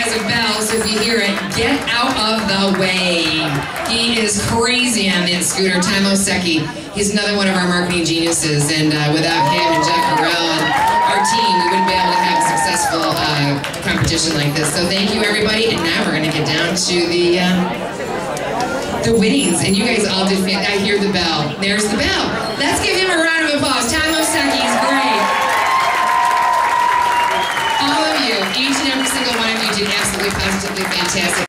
has a bell, so if you hear it, get out of the way. He is crazy on that scooter. Timo Secchi, he's another one of our marketing geniuses, and uh, without him and Jeff Farrell and our team, we wouldn't be able to have a successful uh, competition like this. So thank you, everybody, and now we're going to get down to the uh, the winnings, and you guys all did. I hear the bell. There's the bell. Let's give him a round of applause. Timo Secchi is great. All of you, each and every single one of absolutely positively fantastic.